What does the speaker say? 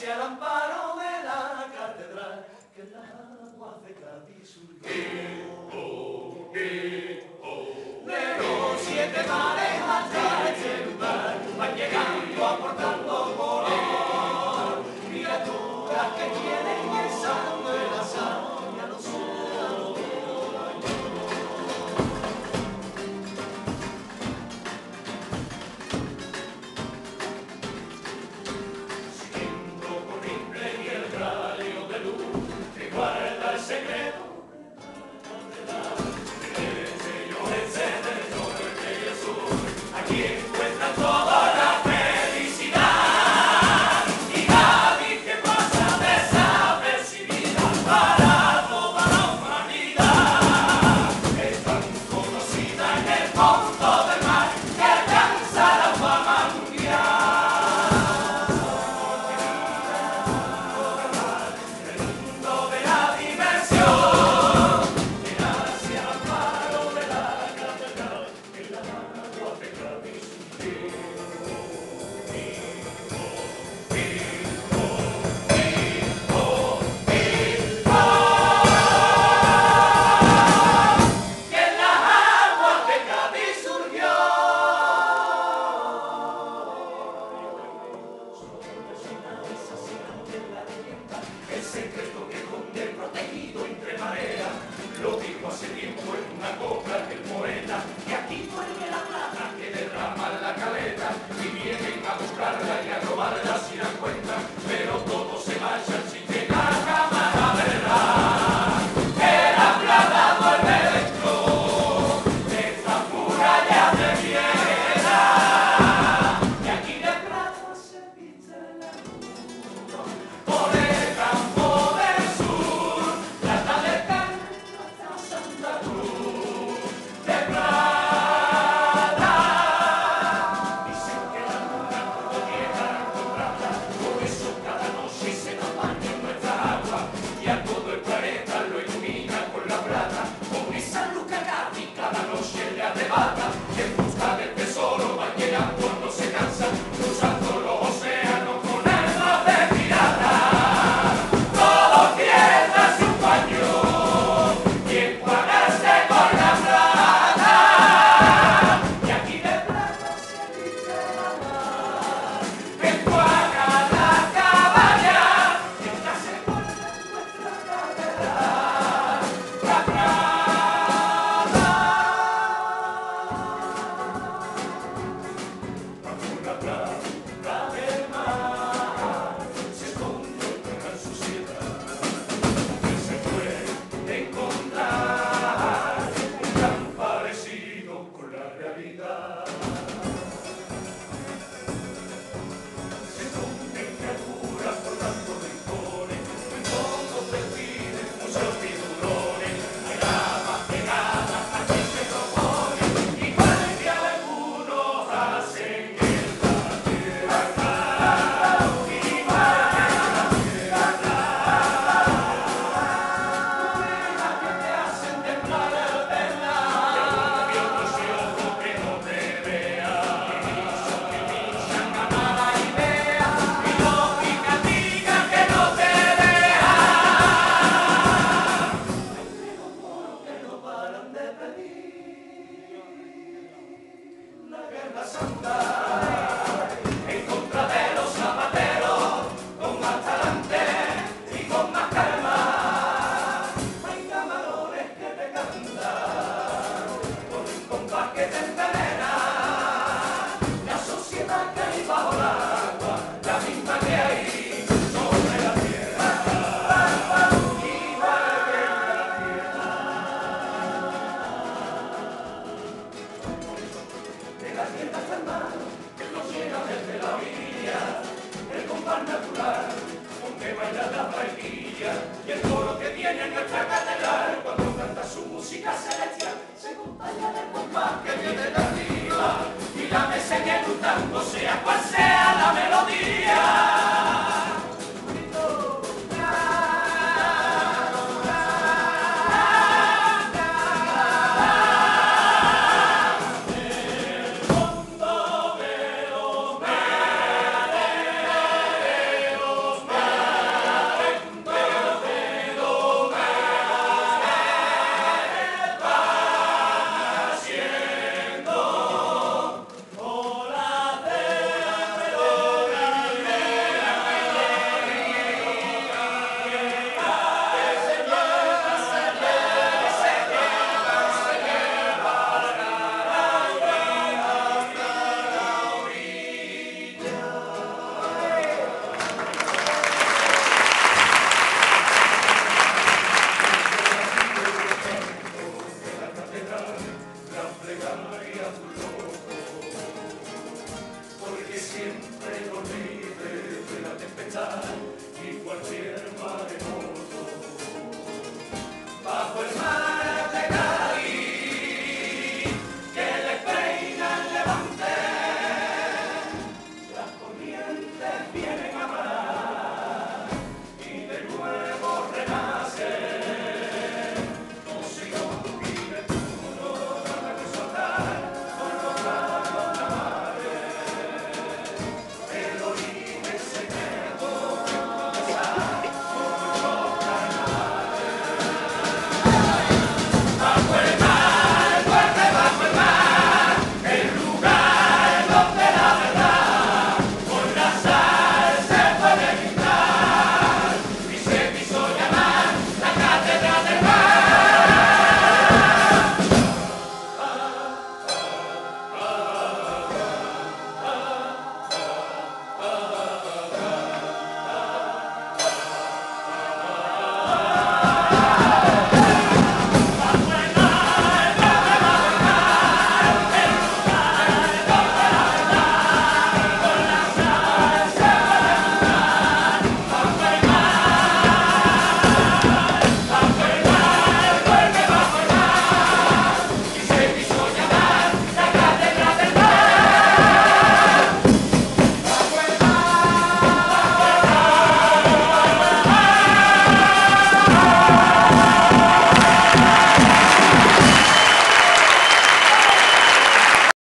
hacia el amparo de la catedral que el agua de Cádiz surgió. De los siete mares Nevada. Union attack.